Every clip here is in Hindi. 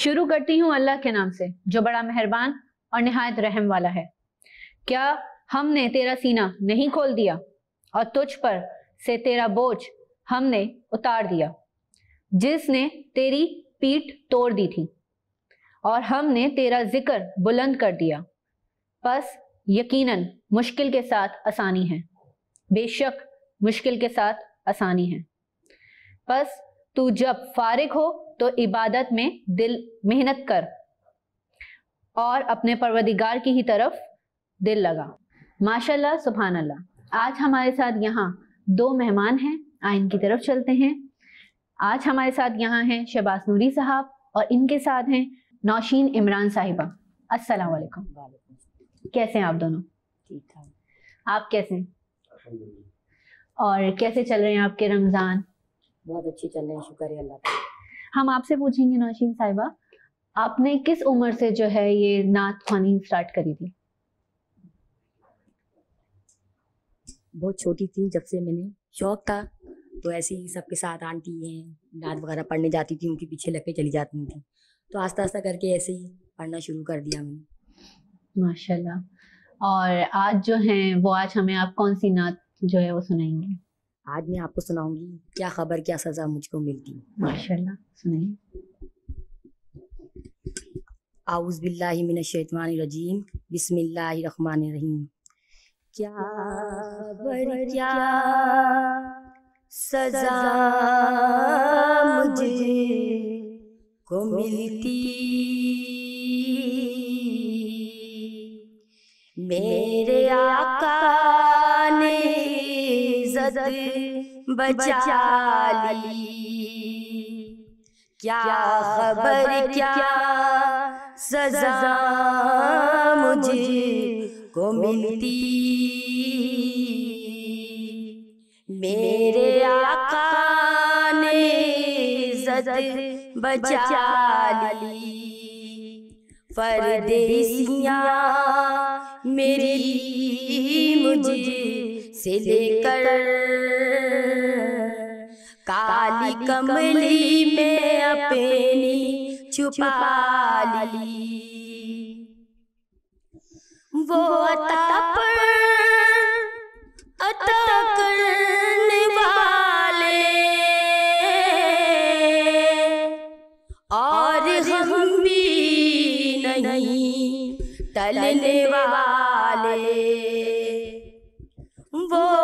शुरू करती हूँ अल्लाह के नाम से, जो बड़ा मेहरबान और निहायत रहम वाला है। क्या हमने तेरा सीना नहीं खोल दिया और तुझ पर से तेरा बोझ हमने उतार दिया, जिसने तेरी पीठ तोड़ दी थी और हमने तेरा ज़िक्र बुलंद कर दिया। बस यकीनन मुश्किल के साथ आसानी है, बेशक मुश्किल के साथ आसानी है। बस तू जब फारिग हो तो इबादत में दिल मेहनत कर और अपने परवदिगार की ही तरफ़ दिल लगा। माशाल्लाह सुबहान अल्लाह आज हमारे साथ यहाँ दो मेहमान हैं आइन की तरफ़ चलते हैं। आज हमारे साथ यहाँ हैं शहबाज नूरी साहब और इनके साथ हैं नौशीन इमरान साहिबा। अस्सलाम वालेकुम कैसे हैं आप दोनों? ठीक ठाक। आप कैसे हैं? और कैसे चल रहे हैं आपके रमज़ान? बहुत अच्छे चल रहे हैं शुक्र है अल्लाह का। हम आपसे पूछेंगे नौशीन साहिबा आपने किस उम्र से जो है ये नात खानी स्टार्ट करी थी? बहुत छोटी थी जब से मैंने शौक था। तो ऐसे ही सबके साथ आंटी हैं नात वगैरह पढ़ने जाती थी उनके पीछे लग के चली जाती थी। तो आस्ता आस्ता करके ऐसे ही पढ़ना शुरू कर दिया मैंने। माशाल्लाह। और आज जो है वो आज हमें आप कौन सी नात जो है वो सुनाएँगे? आज मैं आपको सुनाऊँगी क्या खबर क्या सज़ा मुझको मिलती। माशाल्लाह सुनाइए। आउज़ बिल्लाहि मिनश रजीम बिस्मिल्लाहिर रहमानिर रहीम। क्या खबर क्या सजा मुझे को मिलती। मेरे आका इज़्ज़त बचा ली। क्या खबर क्या सजा मुझे को मिलती? मेरे आका ने इज़्ज़त बचा ली। परदेसियाँ मेरी मुझे से लेकर काली कमली में अपनी छुपा ली। वो अता पर अता करने वाले और हम भी नहीं टलने वाले। वो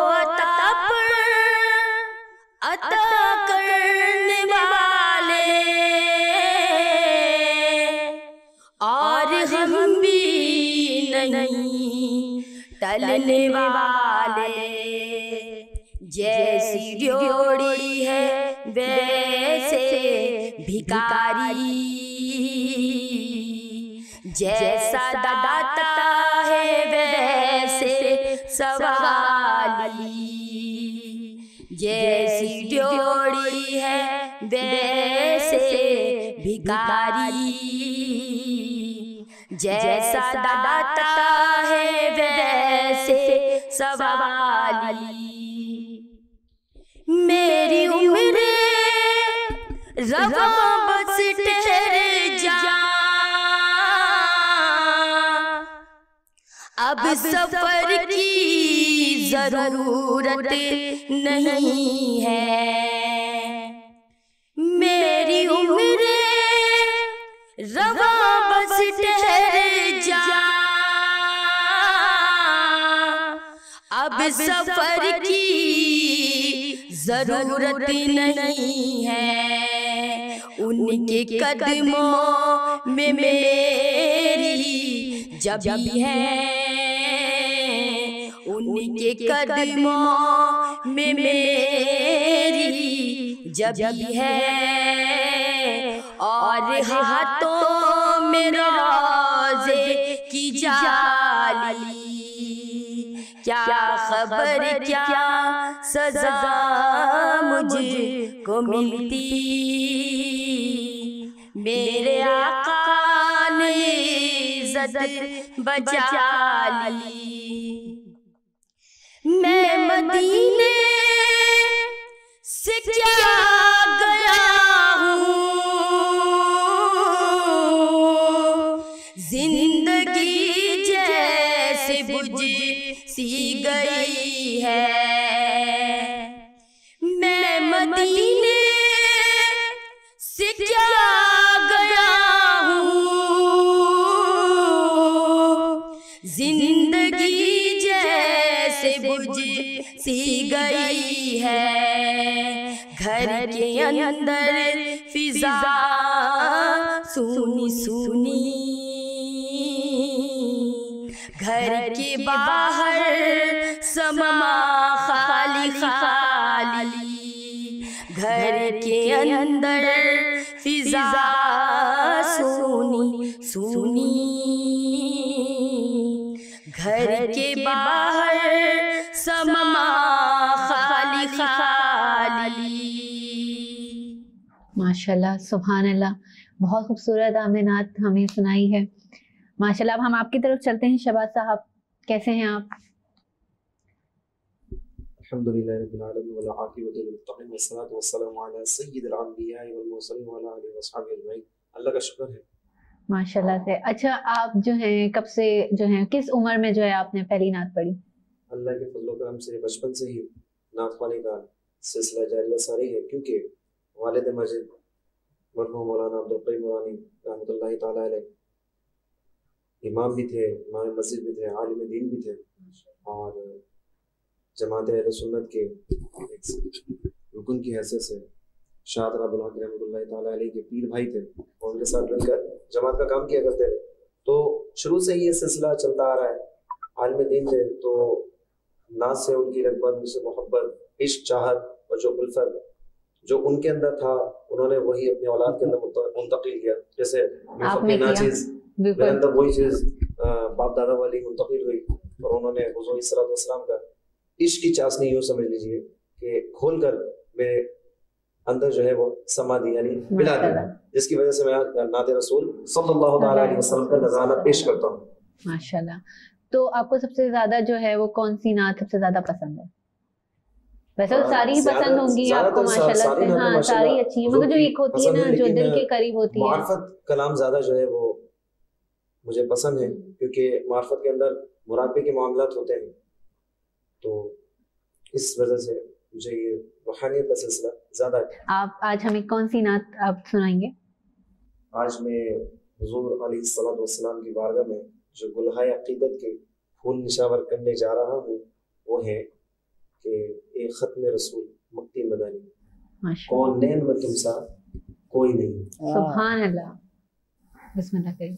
सवाली। मेरी उम्र रवा बस ठहर जा। अब सफ़र की ज़रूरत नहीं है। मेरी उम्र रवा सफ़र की ज़रूरत नहीं है। उनके कदमों में मेरी जब है। उनके कदमों में मेरी जब है। और हाथों में रोज़े की जाली खबर क्या सजा मुझको मिलती। मेरे आका ने इज़्ज़त बचा ली। मैं मदीने से क्या गया हूँ? ज़िंदगी बुझ सी गई है। मैं मदीने से क्या गया हूँ? ज़िंदगी जैसे बुझ सी गई है। घर के अंदर फिजा सुनी सुनी बाहर, समा खाली खाली। घर के अंदर फिजा सुनी सुनी। घर के बाहर, समा खाली खाली। माशाल्लाह सुभान अल्लाह बहुत खूबसूरत आपने नात हमें सुनाई है। माशाल्लाह, अब हम आपकी तरफ़ चलते हैं शबाज साहब। कैसे हैं आप? अला सय्यिदिल अंबिया वल मुरसलीन व अला आलिहि व अस्हाबिहि अजमईन। अल्लाह का शुक्र है। माशाल्लाह से। अच्छा आप जो हैं कब से जो हैं किस उम्र में जो है आपने पहली नात पढ़ी? अल्लाह के फजल करम से बचपन से ही नात ख्वानी का सिलसिला जारी सारी है क्योंकि वालिद मस्जिद मरहूम मौलाना अब्दुल करीम नूरानी रहमतुल्लाहि तआला अलैह इमाम भी थे इमाम मस्जिद भी थे आलिम दीन भी थे। और जमात सुन्नत के रुकन की हैसियत से शाह रबुल हक रहमतुल्लाहि तआला अलैह के पीर भाई थे और उनके साथ मिलकर जमात का काम किया करते थे। तो शुरू से ये सिलसिला चलता आ रहा है। आलिम दीन थे तो नाज से उनकी रगबत उनसे मोहब्बत इश्क चाहत और जो उल्फत जो उनके अंदर था उन्होंने वही अपनी औलाद के अंदर मुंतकिल किया। जैसे आपने किया। चीज़ मेरे अंदर वही चीज़ बाप दादा वाली मुंतकिल हुई और उन्होंने हुजूर सलाम का इश्क की चाशनी यूँ समझ लीजिए कि खोल कर मेरे अंदर जो है वो समाधि यानी मिला दी जिसकी वजह से मैं नाते रसूल सल्लल्लाहु अलैहि वसल्लम का नजराना पेश करता हूँ। माशाल्लाह। तो आपको सबसे ज़्यादा जो है वो कौन सी नात सबसे ज़्यादा पसंद है? वैसे तो सारी ही पसंद होंगी आपको माशाल्लाह से। हाँ सारी अच्छी है मगर जो एक होती है ना जो दिल के करीब होती है। कलाम ज़्यादा जो है वो मुझे पसंद है क्योंकि मार्फत के अंदर मुराकबे के मामलात होते हैं। तो इस वजह से मुझे ये रूहानियत का सिलसिला ज़्यादा है आप आज हमें कौन सी नात आप सुनाएँगे? आज मैं हुजूर वस्सलाम की बारगाह में जो गुलहाय अकीदत के फूल निशावर करने जा रहा हूँ वो है कि एक ख़त्म रसूल मक्ती मदानी। कौन नैन में तुम सा कोई नहीं। सुभान अल्लाह। बिस्मिल्लाह करिए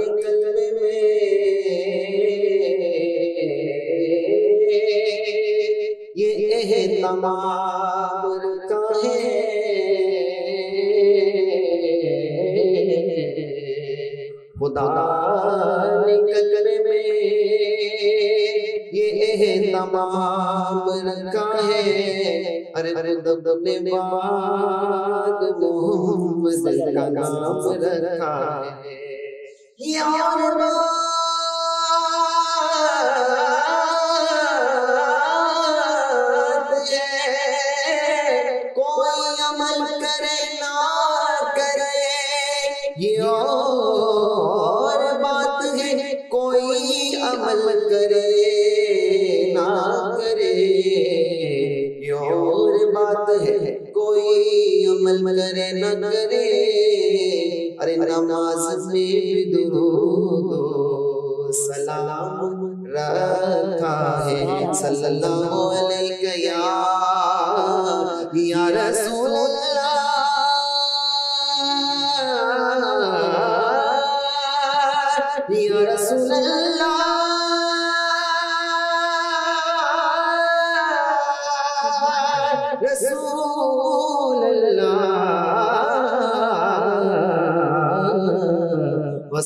निकलने में। ये एहतमाम का है। में। ये एहतमाम रखा है। अरे ने बाद मोहम्मद का नाम रखा है। यार बात कोई अमल करे ना करे। ये और बात है कोई अमल करे।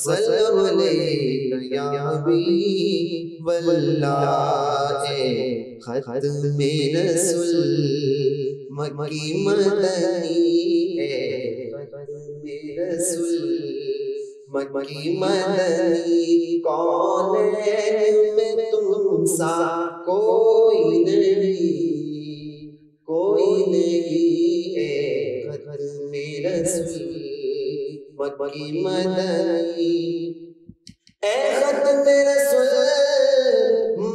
वसल्लम या खत में रसूल मक्की मदनी रसूल मक्की मदनी कौन है में तुम सा कोई नहीं कोई नहीं है खत में रसूल मक्की मदनी ए खत में रसूल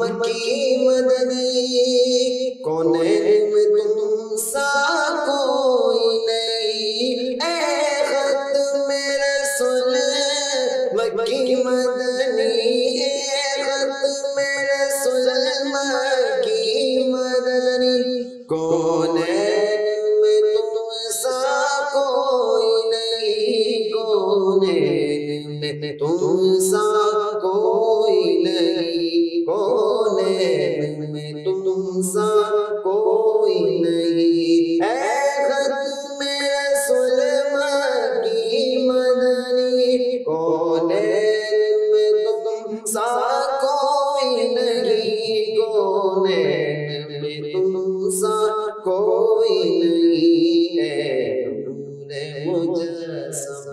मकी मदनी कौन में तुम सा कोई नहीं। ए खत में रसूल मकी मदनी Yes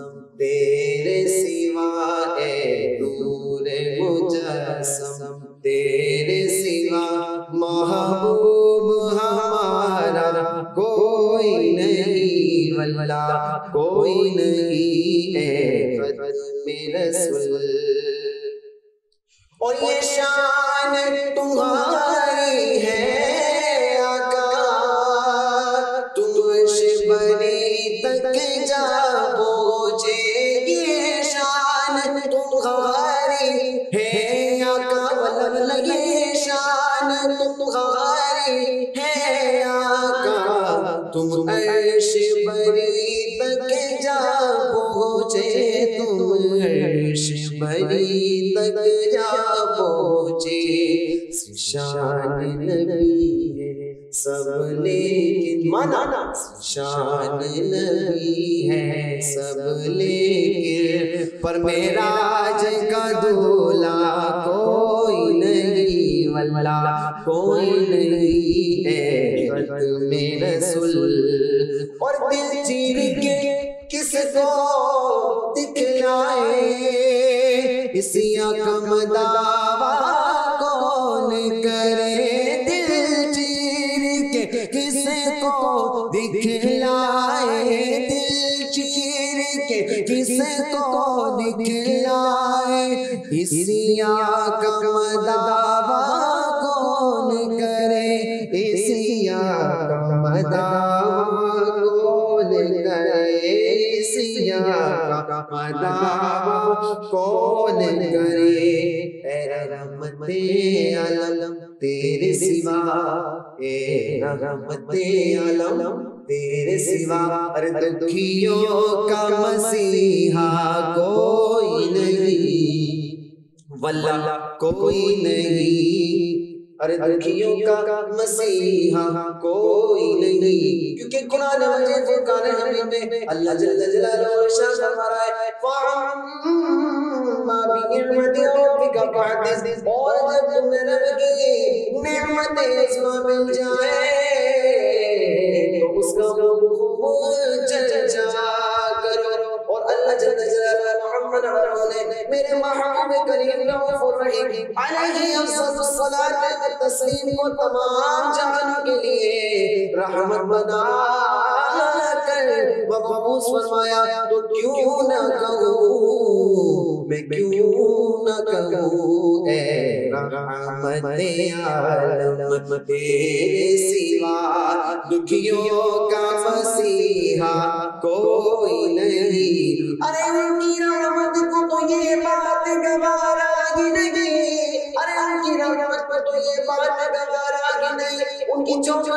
बरी तक जा पहुँचे शान नबी है सब लेकिन माना शान नबी है सब लेकिन पर मेरा का दूल्हा कोई नहीं, वल्ला कोई नहीं है में रसूल और दिल चीर के किसको दिखलाए? इसिया कम दावा कौन करे दिल चीर के? किसको दिखलाए दिल चीर के? किसको दिखलाए इसिया कम दावा कौन करे? इसिया कम दावा कौन करे इसिया दावा कौन करे रहमते आलम तेरे सिवा ए रहमते आलम तेरे सिवा अरे दुखियों का मसीहा कोई नहीं वल्ला कोई नहीं। अरे दुखियों का मसीहा कोई नहीं क्योंकि कुरान मजीद फुरकान हमीद में अल्लाह जल्ल जलालुहु और शान फरमा है फअम्मा बिनिअमति रब्बिका फहदिस। और जब तुम्हें रब की नेमतें इसमें मिल जाए तस्लीम को तमाम जहानों के लिए रहमत बना कर फरमाया तो क्यों न मैं क्यों न ए रहमत आलम सिवा दुखियों का मसीहा कोई नहीं। अरे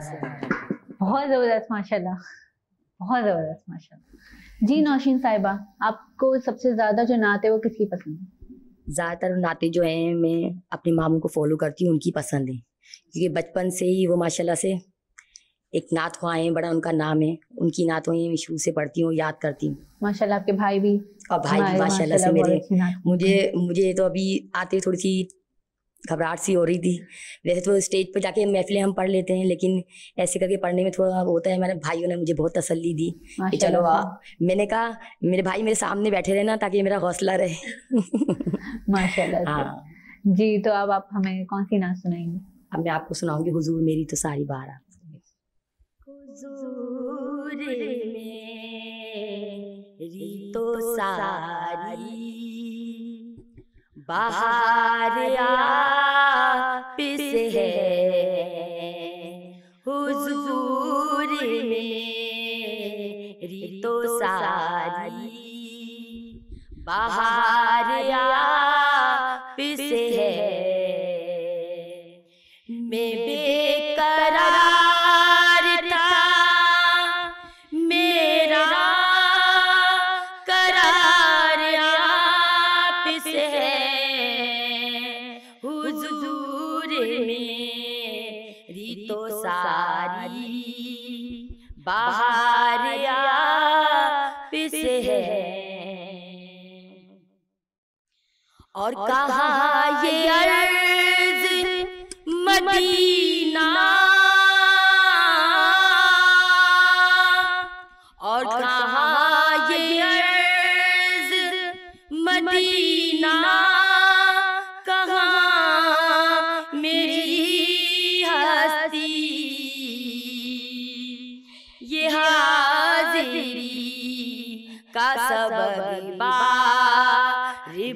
अल्लाह बहुत ज़बरदस्त माशाल्लाह। बहुत ज़बरदस्त माशाल्लाह। जी नौशीन साहिबा आपको सबसे ज़्यादा जो नात है वो किसकी पसंद है? ज़्यादातर नाते जो हैं मैं अपनी मामू को फॉलो करती हूँ उनकी पसंद है। क्योंकि बचपन से ही वो माशाल्लाह से एक नात हुआ है बड़ा उनका नाम है। उनकी नातों मैं शुरू से पढ़ती हूँ याद करती हूँ। माशाल्लाह आपके भाई भी और भाई भी माशाल्लाह से मेरे मुझे मुझे तो अभी आते थोड़ी सी घबराहट सी हो रही थी। वैसे तो स्टेज पे जाके महफिलें हम पढ़ लेते हैं लेकिन ऐसे करके पढ़ने में थोड़ा होता है मेरे भाइयों ने मुझे बहुत तसल्ली दी कि चलो। आ। मैंने कहा मेरे भाई मेरे सामने बैठे रहे ना ताकि मेरा हौसला रहे। माशाल्लाह हाँ। जी तो अब आप हमें कौन सी नात सुनाएँगे? अब मैं आपको सुनाऊँगी हुजूर मेरी तो सारी बार हुजूर मेरी तो सारी बाहर पिस है। हुजूर में तो सारी। बाहर पिस है।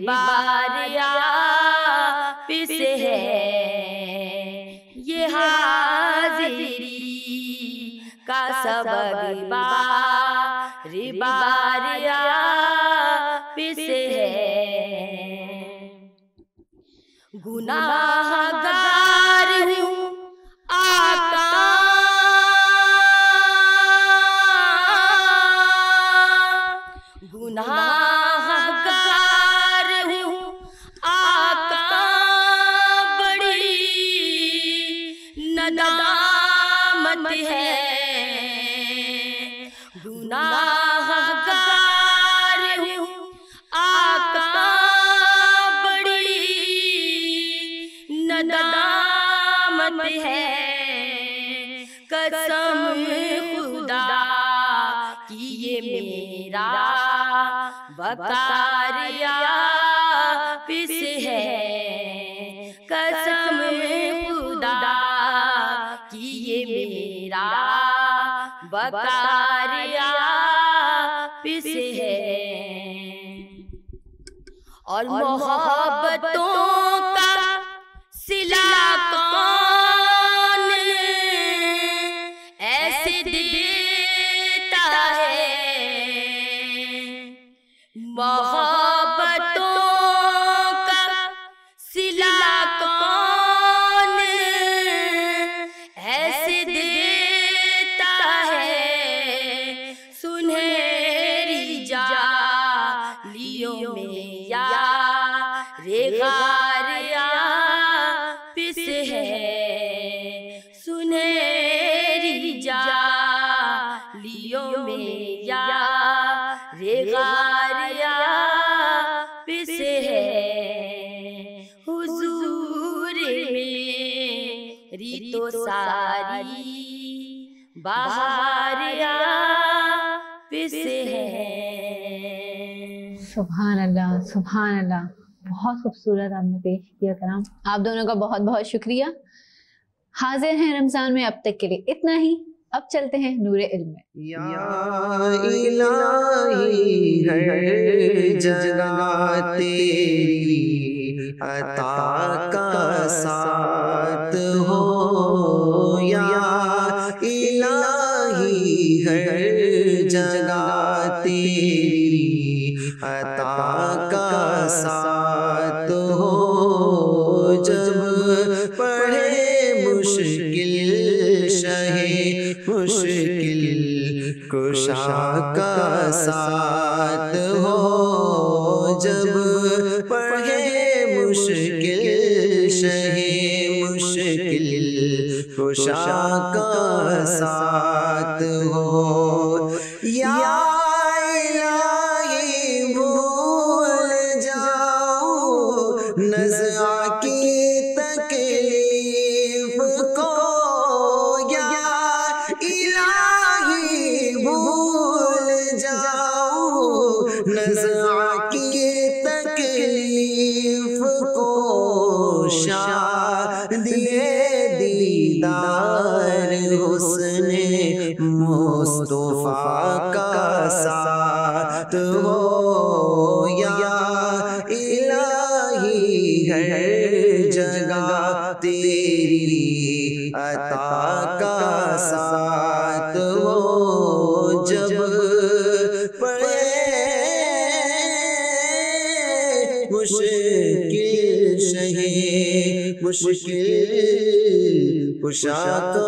बार है। गुनाहगार हूँ आका बड़ी नदामत है। कसम खुदा कि ये मेरा बता बकारिया पिस है। और मोहब्बतों मेरी तो सारी बाहरिया पिस है। सुभान अल्लाह सुभान अल्लाह बहुत खूबसूरत आपने पेश किया कलाम। आप दोनों का बहुत बहुत शुक्रिया। हाजिर हैं रमज़ान में अब तक के लिए। इतना ही। अब चलते हैं नूरे इल्म में। या इलाही हर जगह तेरी। अता का साथ हो या इलाही हर जगह तेरी अता का साथ हो जब पढ़े मुश्किल शहे मुश्किल कुशा का साथ नज़ा की तकलीफ़ को शादिए दीदार। मुश्किल